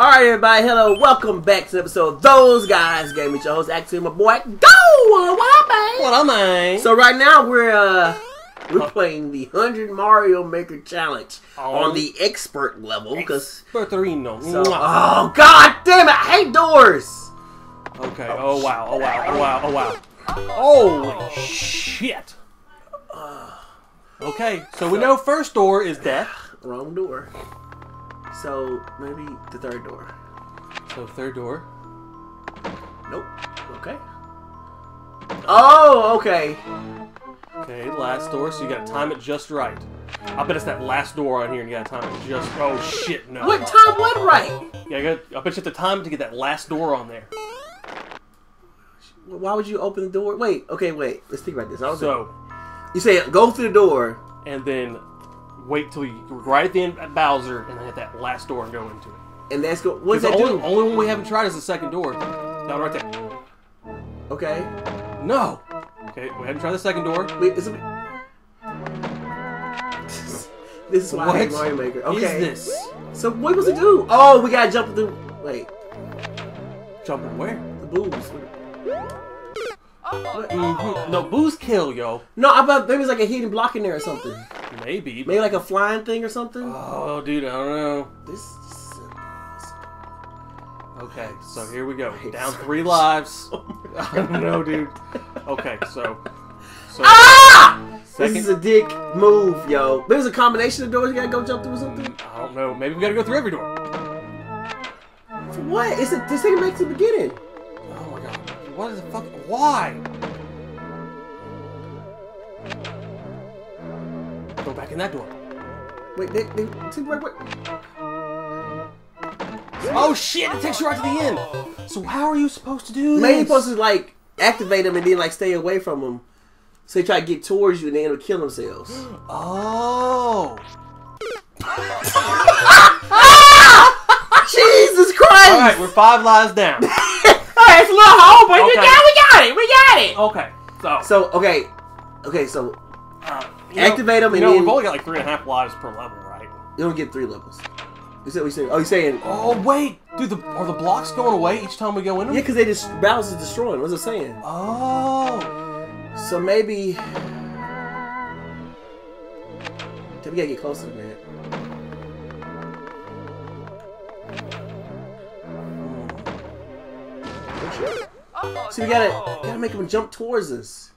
Alright, everybody, hello, welcome back to the episode of Those Guys Game with your host, actually my boy, Go! What man? What am I? So right now we're uh we're playing the 100 Mario Maker Challenge Oh. on the expert level because Bertorino. so, oh god damn it, I hate doors. okay. Oh wow. Oh wow. Oh wow. Oh wow. Holy shit. Okay, so we know first door is death. Wrong door. So maybe the third door. So third door. Nope. Okay. Oh, okay. Okay, last door. So you gotta time it just right. I bet it's that last door on here, and you gotta time it just. Oh shit, no. What time What right? Yeah, you gotta, I bet you have to time it to get that last door on there. Why would you open the door? Wait, okay, wait. Let's think about this. I was So, you say go through the door. and then wait till you right at the end at Bowser, and then hit that last door and go into it. And that's go. What does The that only, do? only one we haven't tried is the second door. Down right there. Okay. No. Okay, we haven't tried the second door. Wait, is it... this is why I hate What Mario Maker. Is Okay. this? So what was it do? Oh, we gotta jump through. Wait, Jumping where? the boobs. Mhm. No, booze kill, yo. No, I thought maybe it's like a hidden block in there or something. Maybe. Maybe like a flying thing or something. Oh, dude, I don't know. This. is- Okay, so here we go. Down three lives. I don't know, dude. Okay, so. So. Ah! Second. This is a dick move, yo. There's a combination of doors you gotta go jump through or something. I don't know. Maybe we gotta go through every door. For what? It's a, this thing makes the beginning. Oh my god. What is the fuck? Why? In that door. Wait, they, they, see, wait, wait. Oh shit! It takes you right to the end. So how are you supposed to do this? Maybe you're supposed to like activate them and then like stay away from them. So they try to get towards you and they end up killing themselves. Oh. Jesus Christ! All right, we're five lives down. Alright, it's a little hole, but we Okay. got, we got it, we got it. Okay, so So okay, okay, so uh, you activate them You and know, then we've only got like three and a half lives per level, right? you don't get three levels. Is that what you saying? Oh, you saying? Oh wait, dude, the, are the blocks going away each time we go in them? Yeah, because they just Bowser's destroying. What's it saying? Oh. So maybe. We gotta get closer, to man. See, we gotta gotta make him jump towards us.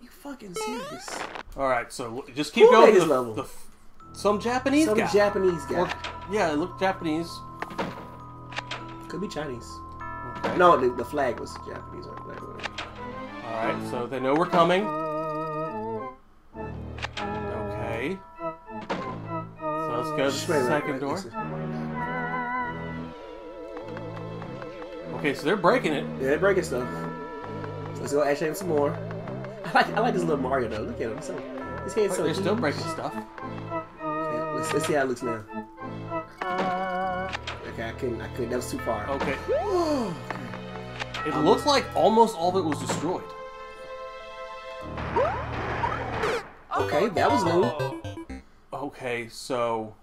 You fucking serious? All right, so just keep Who going. made to this the, level? the some Japanese Some guy. Japanese guy. Or- yeah, it looked Japanese. Could be Chinese. Okay. No, the, the flag was Japanese. Or whatever. All right, so they know we're coming. Okay. So let's go to Just the wait, second wait, door. Okay, so they're breaking it. Yeah, they're breaking stuff. Let's go actually some more. I like I like this little Mario though. Look at him. So, his But so they're still breaking stuff. Okay, let's, let's see how it looks now. Okay, I couldn't. I couldn't. That was too far. Okay. It um, looks like almost all of it was destroyed. Okay, that was new. Oh. Okay, so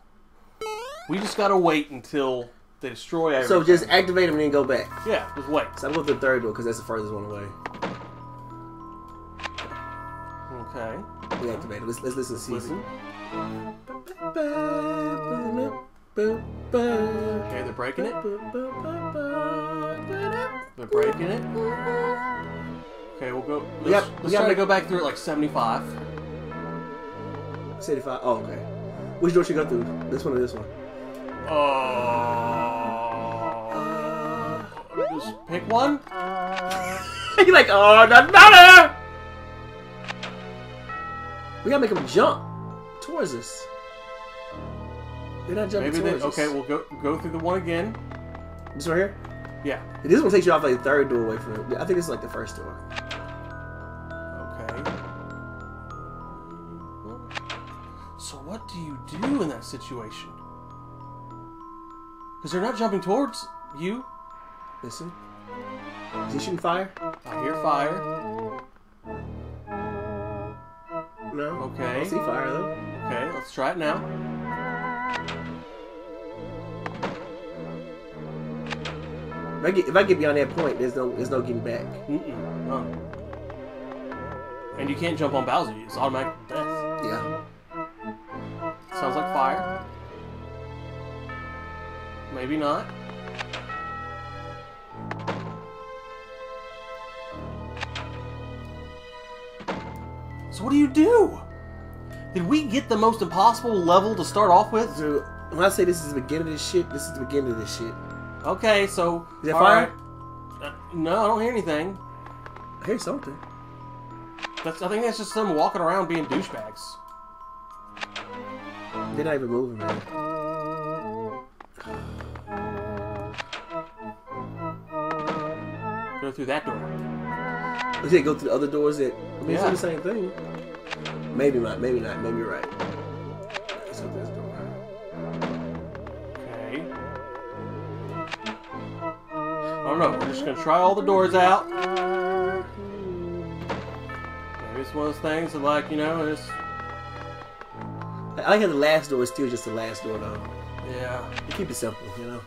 we just gotta wait until they destroy everything. So just activate them and then go back. yeah, just wait. So I'm going to the third door because that's the furthest one away. Okay. We activate it. Let's, let's listen to season. Okay, they're breaking it. They're breaking it. Okay, we'll go. Let's, Yep, we let's gotta try to go back through at like 75. 75. Oh, okay. Which door should go through? This one or this one? Oh. Just pick one. You're like, oh, doesn't matter. We gotta make them jump towards us. They're not jumping Maybe they. towards Okay, us. we'll go go through the one again. This right here. Yeah. This one takes you off like the third door away from it. I think this is like the first door. Okay. So what do you do in that situation? Because they're not jumping towards you. Listen. Is he shooting fire? I hear fire. Okay. I see fire though. Okay, let's try it now. If I get if I get beyond that point, there's no there's no getting back. Mm-mm. No. And you can't jump on Bowser. It's automatic death. Yeah. Sounds like fire. Maybe not. So what do you do? Did we get the most impossible level to start off with? So when I say this is the beginning of this shit, this is the beginning of this shit. Okay, so Is that fire? right. Uh, no, I don't hear anything. I hear something. That's I think that's just them walking around being douchebags. They're not even moving, man. Go through that door. Say go through the other doors that I mean Yeah. it's the same thing. Maybe not, maybe not, maybe you're right. Let's go this door. Okay. I don't know. We're just gonna try all the doors out. Maybe it's one of those things that, like, you know, it's I like how the last door is still just the last door though. yeah. You keep it simple, you know.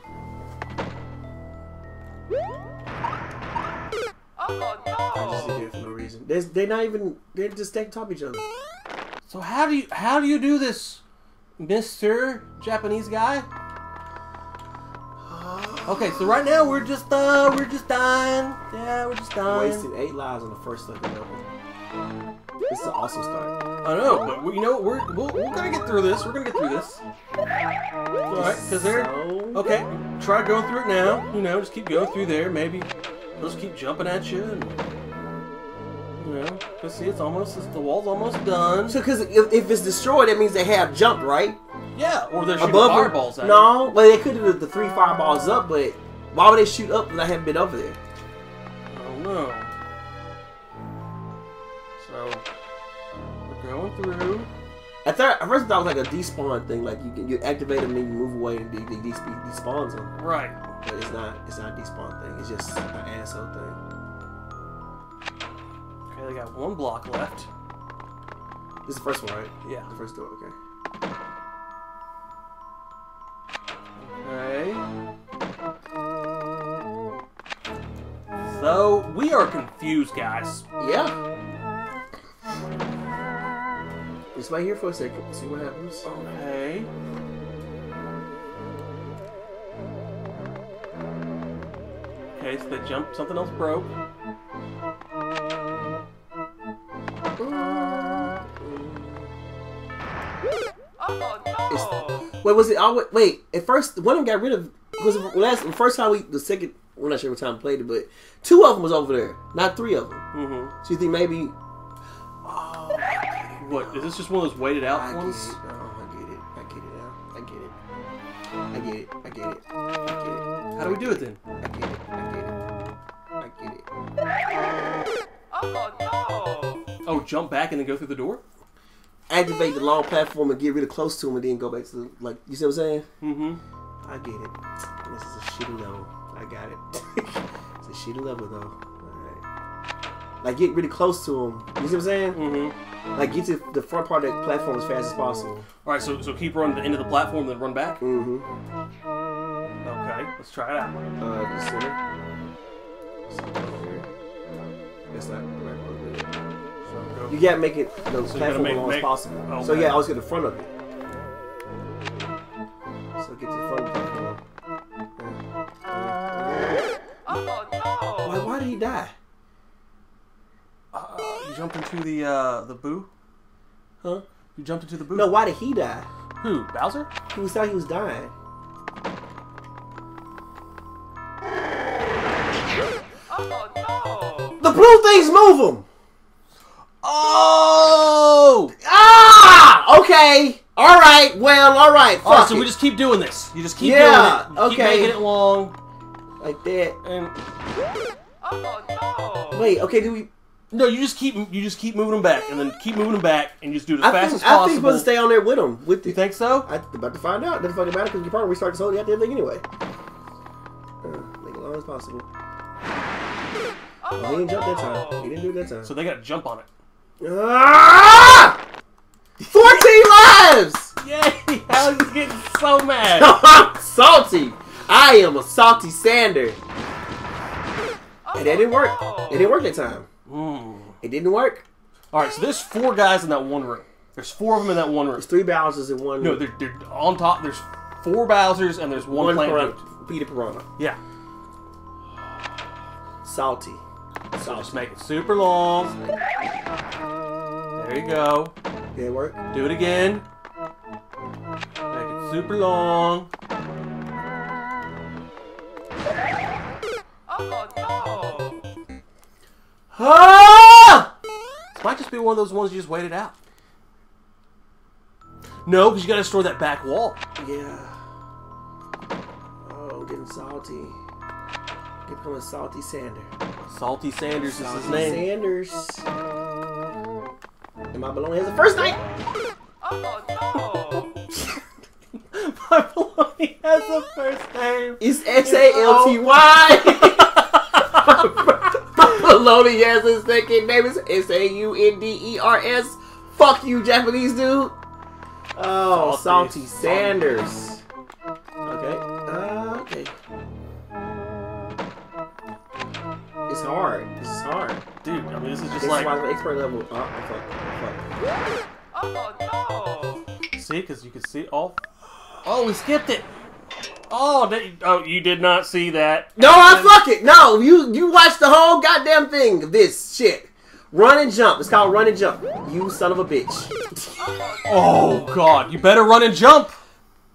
Oh, I just did it for no reason. They're not even. They're just stacked on top of each other. So how do you how do you do this, Mister Japanese guy? Okay, so right now we're just uh we're just dying. Yeah, we're just dying. Wasting eight lives on the first level. This is an awesome start. I know, but we, you know we're we're, we're gonna get through this. We're gonna get through this. All right, because they're okay. Try going through it now. You know, just keep going through there. Maybe they'll just keep jumping at you, and know, cause see, it's almost it's, the wall's almost done. So, because if, if it's destroyed, that means they have jumped, right? Yeah, or they're shooting Above fireballs you. No, well, they could have the three fireballs up, but why would they shoot up when I haven't been over there? I don't know. So we're going through. At, third, at first, I thought it was like a despawn thing. Like you can you activate them, then you move away, and they despawns them. Right. But it's not. It's not a despawn thing. It's just an asshole thing. They got one block left. This is the first one, right? Yeah. The first door. Okay. Okay. So we are confused, guys. Yeah. Just wait here for a second. See what happens. Okay. Okay, so they jumped. Something else broke. Wait, was it always? Wait, at first one of them got rid of. Was it last the first time we the second? We're not sure what time we played it, but two of them was over there, not three of them. Mm-hmm. So you think maybe? Oh, What? Is this just one of those waited out I get ones? it. Oh, I get it. I get it now. I get it. I get it. I get it. I get it. How do we do it then? I get it. I get it. I get it. Oh no! Oh, jump back and then go through the door? Activate the long platform and get really close to him, and then go back to the like. You see what I'm saying? Mm-hmm. I get it. This is a shitty level. I got it. it's a shitty level though. Alright. Like get really close to him. You see what I'm saying? Mm-hmm. Like get to the front part of the platform as fast as possible. All right, so so keep running to the end of the platform, then run back. Mm-hmm. Okay, let's try it out. Uh, the center. Center over here. That's not You go. gotta make it the So platform make- as long make- as possible. oh, So okay. yeah, I always get the front of it. So get to the front of the platform. Why, why did he die? Uh, you jumped into the uh, the boo. Huh? You jumped into the boo. No, why did he die? Who? Bowser? He was thought he was dying. Oh no! The blue things move him. Oh! Ah, okay, all right, well, all right. Fuck All right, so it. we just keep doing this. You just keep Yeah, doing it. You Keep okay. making it long. like that. And Oh no! Wait, okay, do we? no, you just keep you just keep moving them back, and then keep moving them back, and you just do it as I fast think as I think possible. you're supposed to stay on there with them. With the, you think so? I about to find out. Doesn't fucking matter because you probably restart this whole goddamn thing anyway. Uh, make it long as possible. Oh, he didn't jump that time. He didn't do it that time. So they got to jump on it. Ah! 14 lives! Yay! Is he getting so mad? I'm salty. I am a salty Sander. And that didn't work. It didn't work that time. Mm. It didn't work. All right, so there's four guys in that one room. There's four of them in that one room. There's three Bowsers in one. No, they're, they're on top. There's four Bowser's and there's one, one Plant piranha. Petey Piranha. Yeah. Salty. So Salty. just make it super long. There you go. Did it work? Do it again. Make it super long. Oh no! Ah! This might just be one of those ones you just waited out. No, because you got to destroy that back wall. Yeah. Oh, getting salty. Becoming salty Sander. Salty Sanders is his Salty name. Sanders. And my baloney has a first night. Oh no! My baloney has a first name. It's S A L T Y. Baloney has his second name It's S A U N D E R S. Fuck you, Japanese dude. Oh, Salty salty, Sanders. Hard. This is hard. Dude, I mean, this is This just is like. why my expert level. Oh, fuck. Fuck. Oh no! See, because you can see all. Oh, we skipped it. Oh, that, oh, you did not see that. No, I fuck it. No, you you watched the whole goddamn thing of this shit. Run and jump. It's called run and jump. You son of a bitch. Oh God, you better run and jump.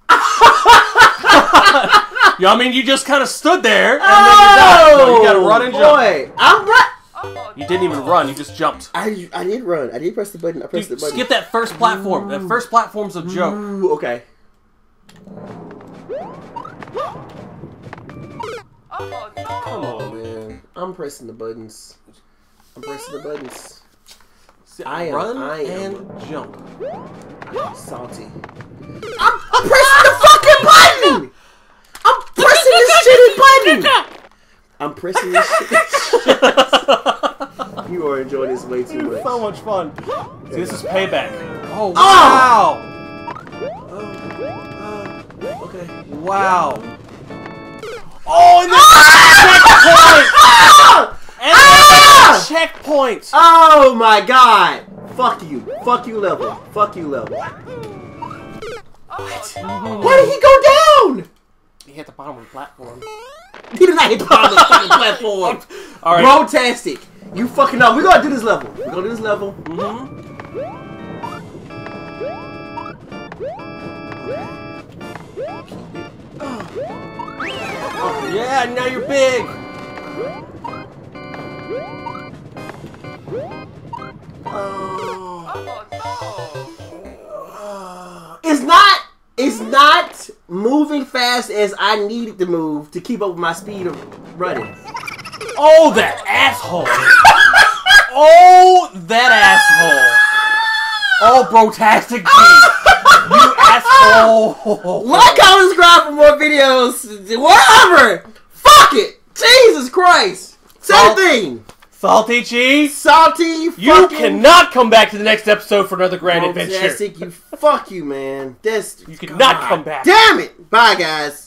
yeah, I mean, you just kind of stood there and then you died. No, you oh, gotta run and jump. Oh, Boy, I'm run. Oh You didn't even run; you just jumped. I I did run. I did press the button. I pressed Dude, the button. skip that first platform. That first platform's a joke. Ooh, okay. Oh no! Come on, man. I'm pressing the buttons. I'm pressing the buttons. See, I am- run I am- and jump. I'm salty. I'm, I'm pressing the fucking button. I'm pressing this. I'm pressing this shit. you are enjoying this way too much. so much fun. See, this is payback. Oh Oh! wow! Oh, uh, okay. Wow! Oh, and the Ah! Ah! checkpoint! And the checkpoint! Oh my god! Fuck you. Fuck you level. Fuck you level. What? Why did he go down? Hit the bottom of the platform. He did not hit the bottom of the fucking platform. All right. Bro-tastic. You fucking know. We're gonna do this level. We're gonna do this level. Mm-hmm. Yeah, now you're big. As I needed to move to keep up with my speed of running. Oh, that asshole! oh, that asshole! Oh, brotastic G! You asshole! Like, comment, subscribe for more videos. Whatever. Fuck it. Jesus Christ. Same thing. Salty cheese! Salty. You cannot come back to the next episode for another grand adventure. Fantastic, You fuck you, man. That's You cannot come back. Damn it. Bye, guys.